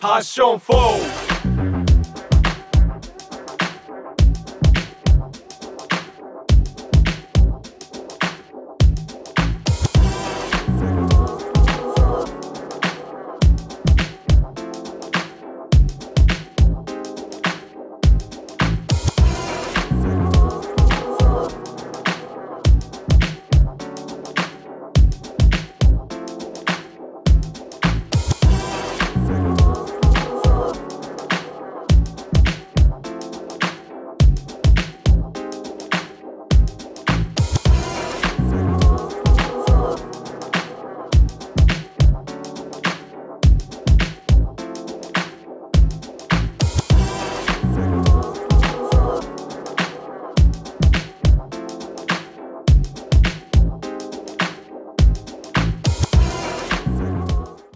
Passion Fogo